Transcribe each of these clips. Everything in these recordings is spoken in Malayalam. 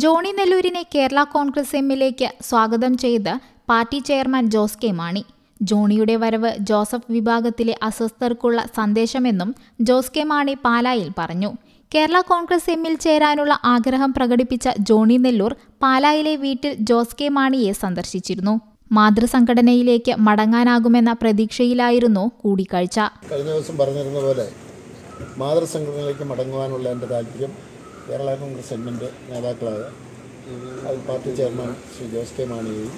ജോണി നെല്ലൂരിനെ കേരള കോൺഗ്രസ് എമ്മിലേക്ക് സ്വാഗതം ചെയ്ത് party chairman Jose K Mani. ജോണിയുടെ വരവ് ജോസഫ് വിഭാഗത്തിലെ അസ്വസ്ഥർക്കുള്ള സന്ദേശമെന്നും ജോസ് കെ മാണി പാലായിൽ പറഞ്ഞു. കേരള കോൺഗ്രസ് എമ്മിൽ ചേരാനുള്ള ആഗ്രഹം പ്രകടിപ്പിച്ച ജോണി നെല്ലൂർ പാലായിലെ വീട്ടിൽ ജോസ് കെ മാണിയെ സന്ദർശിച്ചിരുന്നു. മാതൃസംഘടനയിലേക്ക് മടങ്ങാനാകുമെന്ന പ്രതീക്ഷയിലായിരുന്നു കൂടിക്കാഴ്ച. കഴിഞ്ഞ ദിവസം പറഞ്ഞിരുന്ന പോലെ മാതൃസംഘടനയിലേക്ക് മടങ്ങുവാനുള്ള എന്റെ താല്പര്യം കേരള കോൺഗ്രസ് എമ്മിന്റെ നേതാക്കളായ party chairman Shri Jose K മാണിയെയും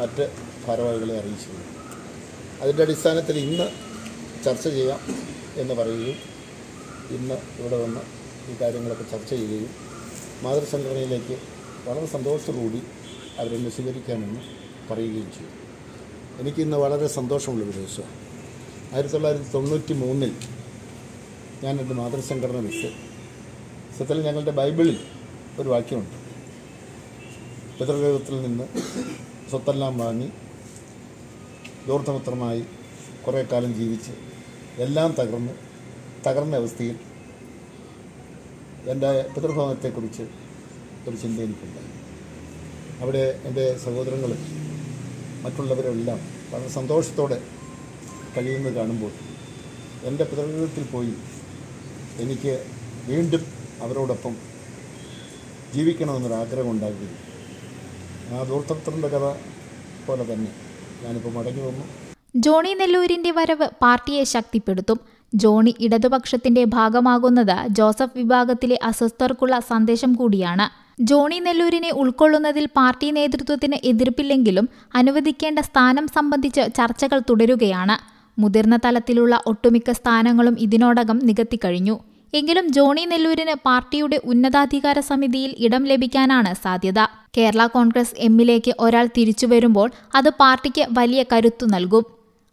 മറ്റ് ഭാരവാഹികളെ അറിയിച്ചിരുന്നു. അതിന്റെ അടിസ്ഥാനത്തിൽ ഇന്ന് ചർച്ച ചെയ്യാം എന്ന് പറയുകയും ഇന്ന് ഇവിടെ വന്ന് ഈ കാര്യങ്ങളൊക്കെ ചർച്ച ചെയ്യുകയും മാതൃസംഘടനയിലേക്ക് വളരെ സന്തോഷത്തോടുകൂടി അവരെന്നെ സ്വീകരിക്കാമെന്ന് പറയുകയും ചെയ്തു എനിക്കിന്ന് വളരെ സന്തോഷമുള്ള ഒരു ദിവസമാണ്. ആയിരത്തി തൊള്ളായിരത്തി തൊണ്ണൂറ്റി മൂന്നിൽ ഞാൻ എന്റെ മാതൃസംഘടന വിട്ട് സത്യത്തിൽ ഞങ്ങളുടെ ബൈബിളിൽ ഒരു വാക്യമുണ്ട്. പിതൃലോകത്തിൽ നിന്ന് സ്വത്തെല്ലാം വാങ്ങി ദൂർത്തമത്രമായി കുറേ കാലം ജീവിച്ച് എല്ലാം തകർന്ന് തകർന്ന അവസ്ഥയിൽ എന്റെ പിതൃഭവനത്തെക്കുറിച്ച് ഒരു ചിന്ത എനിക്കുണ്ടായി അവിടെ എന്റെ സഹോദരങ്ങൾ മറ്റുള്ളവരെല്ലാം വളരെ സന്തോഷത്തോടെ കഴിയുന്നത് കാണുമ്പോൾ എന്റെ പിതൃഗത്തിൽ പോയി എനിക്ക് വീണ്ടും അവരോടൊപ്പം ജീവിക്കണമെന്നൊരാഗ്രഹം ഉണ്ടാക്കി ആ ദൂർത്തത്രന്റെ കഥ പോലെ തന്നെ ഞാനിപ്പോൾ മടങ്ങി വന്നു. ജോണി നെല്ലൂരിന്റെ വരവ് പാർട്ടിയെ ശക്തിപ്പെടുത്തും. ജോണി ഇടതുപക്ഷത്തിന്റെ ഭാഗമാകുന്നത് ജോസഫ് വിഭാഗത്തിലെ അസ്വസ്ഥർക്കുള്ള സന്ദേശം കൂടിയാണ്. ജോണി നെല്ലൂരിനെ ഉൾക്കൊള്ളുന്നതിൽ പാർട്ടി നേതൃത്വത്തിന് എതിർപ്പില്ലെങ്കിലും അനുവദിക്കേണ്ട സ്ഥാനം സംബന്ധിച്ച് ചർച്ചകൾ തുടരുകയാണ്. മുതിർന്ന തലത്തിലുള്ള ഒട്ടുമിക്ക സ്ഥാനങ്ങളും ഇതിനോടകം നികത്തിക്കഴിഞ്ഞു. എങ്കിലും ജോണി നെല്ലൂരിന് പാർട്ടിയുടെ ഉന്നതാധികാര സമിതിയിൽ ഇടം ലഭിക്കാനാണ് സാധ്യത. കേരള കോൺഗ്രസ് എമ്മിലേക്ക് ഒരാൾ തിരിച്ചു വരുമ്പോൾ അത് പാർട്ടിക്ക് വലിയ കരുത്തു നൽകും.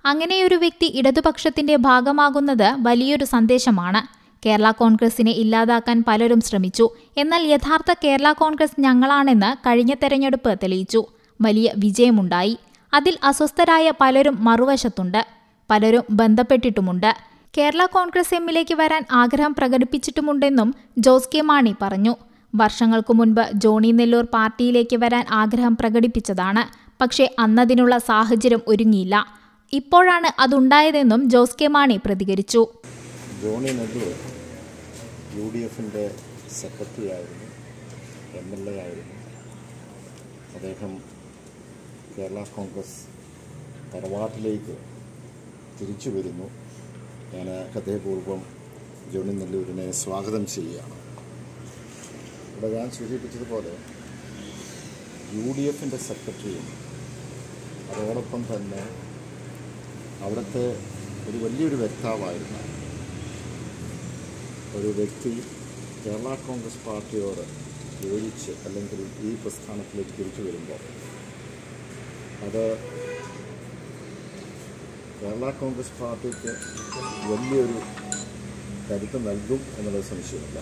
അങ്ങനെയൊരു വ്യക്തി ഇടതുപക്ഷത്തിന്റെ ഭാഗമാകുന്നത് വലിയൊരു സന്ദേശമാണ്. കേരള കോൺഗ്രസിനെ ഇല്ലാതാക്കാൻ പലരും ശ്രമിച്ചു. എന്നാൽ യഥാർത്ഥ കേരള കോൺഗ്രസ് ഞങ്ങളാണെന്ന് കഴിഞ്ഞ തെരഞ്ഞെടുപ്പ് തെളിയിച്ചു. വലിയ വിജയമുണ്ടായി. അതിൽ അസ്വസ്ഥരായ പലരും മറുവശത്തുണ്ട്. പലരും ബന്ധപ്പെട്ടിട്ടുമുണ്ട്. കേരള കോൺഗ്രസ് എമ്മിലേക്ക് വരാൻ ആഗ്രഹം പ്രകടിപ്പിച്ചിട്ടുമുണ്ടെന്നും ജോസ് കെ മാണി പറഞ്ഞു. വർഷങ്ങൾക്കു മുൻപ് ജോണി നെല്ലൂർ പാർട്ടിയിലേക്ക് വരാൻ ആഗ്രഹം പ്രകടിപ്പിച്ചതാണ്. പക്ഷേ അന്നതിനുള്ള സാഹചര്യം ഒരുങ്ങിയില്ല. ഇപ്പോഴാണ് അതുണ്ടായതെന്നും ജോസ് കെ മാണി പ്രതികരിച്ചു. ജോണി നെല്ലൂർ യു ഡി എഫിന്റെ സെക്രട്ടറി ആയിരുന്നു എം എൽ എ ആയിരുന്നു. അദ്ദേഹം കേരള കോൺഗ്രസ് തറവാട്ടിലേക്ക് തിരിച്ചു വരുന്നു. ഞാൻ ഹൃദയപൂർവം ജോണി നെല്ലൂരിനെ സ്വാഗതം ചെയ്യുകയാണ്. ഇവിടെ ഞാൻ സൂചിപ്പിച്ചതുപോലെ യു ഡി എഫിന്റെ സെക്രട്ടറിയും അതോടൊപ്പം തന്നെ അവിടുത്തെ ഒരു വലിയൊരു വ്യക്താവായിരുന്ന ഒരു വ്യക്തി കേരള കോൺഗ്രസ് പാർട്ടിയോട് യോജിച്ച് അല്ലെങ്കിൽ ഈ പ്രസ്ഥാനത്തിലേക്ക് തിരിച്ചു വരുമ്പോൾ അത് കേരള കോൺഗ്രസ് പാർട്ടിക്ക് വലിയൊരു കരുത്ത് നൽകും എന്നുള്ളത് സംശയമില്ല.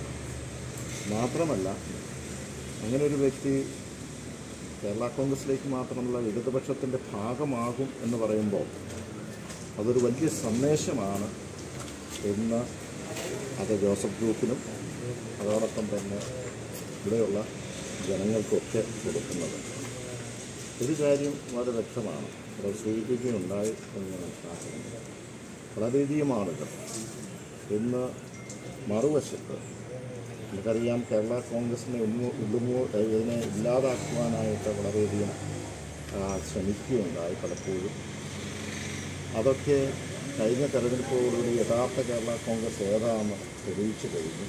മാത്രമല്ല അങ്ങനെ ഒരു വ്യക്തി കേരള കോൺഗ്രസിലേക്ക് മാത്രമല്ല ഇടതുപക്ഷത്തിന്റെ ഭാഗമാകും എന്ന് പറയുമ്പോൾ അതൊരു വലിയ സന്ദേശമാണ് എന്ന് അത് ജോസഫ് ഗ്രൂപ്പിനും അതോടൊപ്പം തന്നെ ഇവിടെയുള്ള ജനങ്ങൾക്കൊക്കെ കൊടുക്കുന്നത്. ഒരു കാര്യം വളരെ വ്യക്തമാണ്. അവർ സ്വീകരിക്കുകയുണ്ടായി എന്ന് മനസ്സിലാക്കുന്നത് വളരെയധികം ആളുകൾ ഇന്ന് മറുവശത്ത് നമുക്കറിയാം കേരള കോൺഗ്രസിനെ ഉള്ളു ഉള്ളുമോ ഇതിനെ ഇല്ലാതാക്കുവാനായിട്ട് വളരെയധികം ശ്രമിക്കുകയുണ്ടായി പലപ്പോഴും. അതൊക്കെ കഴിഞ്ഞ തെരഞ്ഞെടുപ്പോടുകൂടി യഥാർത്ഥ കേരള കോൺഗ്രസ് ഏതാണെന്ന് തെളിയിച്ചു കഴിഞ്ഞു.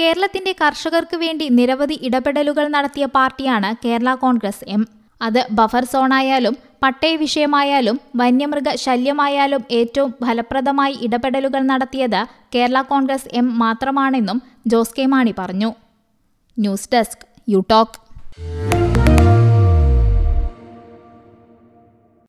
കേരളത്തിന്റെ കർഷകർക്ക് വേണ്ടി നിരവധി ഇടപെടലുകൾ നടത്തിയ പാർട്ടിയാണ് കേരള കോൺഗ്രസ് എം. അത് ബഫർ സോണായാലും പട്ടയ വിഷയമായാലും വന്യമൃഗ ശല്യമായാലും ഏറ്റവും ഫലപ്രദമായി ഇടപെടലുകൾ നടത്തിയത് കേരള കോൺഗ്രസ് എം മാത്രമാണെന്നും ജോസ് കെ മാണി പറഞ്ഞു. News desk you talk